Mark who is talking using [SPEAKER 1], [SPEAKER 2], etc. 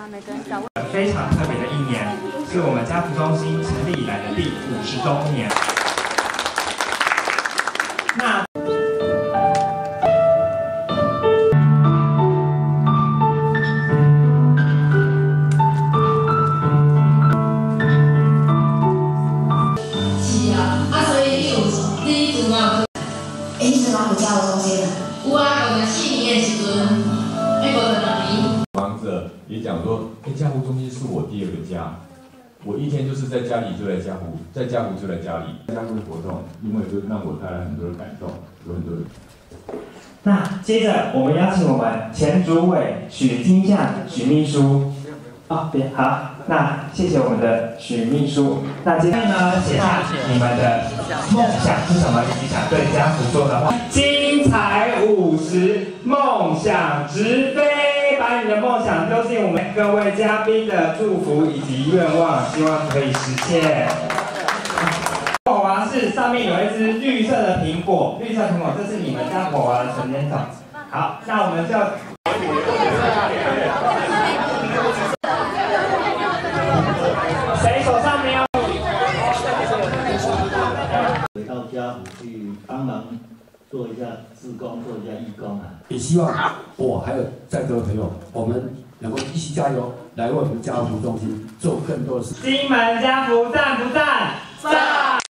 [SPEAKER 1] 啊，每个人小。
[SPEAKER 2] 非常特别的一年，是我们家福中心成立以来的第五十周年。那。
[SPEAKER 3] 是啊，啊所以你有第一次嘛？哎，你是哪有家福中心的？有啊，我们四
[SPEAKER 4] 也讲说，哎，家福中心是我第二个家。我一天就是在家里就来家福，在家福就来家里。家福的活动，因为就让我带来很多的感动，有很多的。
[SPEAKER 2] 那接着我们邀请我们前主委许金相许秘书。啊，别好，那谢谢我们的许秘书。那接着呢，写下你们的梦想是什么，你想对家福说的话。精彩五十，梦想直飞，把你的梦想都是我们各位嘉宾的祝福以及愿望，希望可以实现。火娃是上面有一只绿色的苹果，绿色苹果，这是你们家火娃的成年照。好，那我们就。谁手上没有？
[SPEAKER 5] 回到家去帮忙做一下志工，做一下义工啊！
[SPEAKER 6] 也希望我还有在座的朋友，我们能够一起加油，来为我们家福中心做更多的事。
[SPEAKER 2] 金门家福赞不赞？赞！